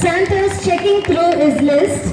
Santa's checking through his list.